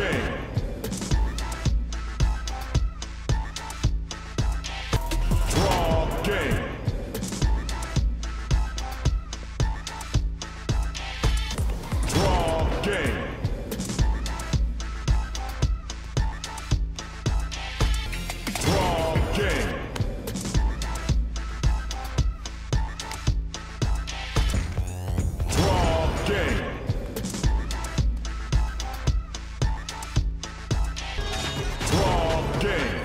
King. Draw game. Draw game. Game.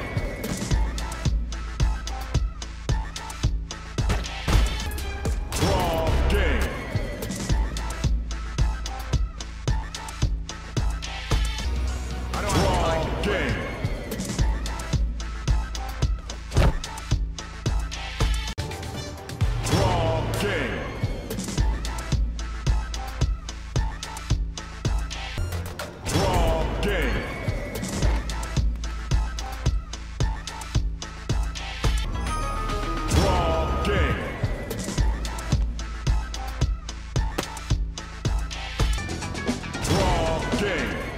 game.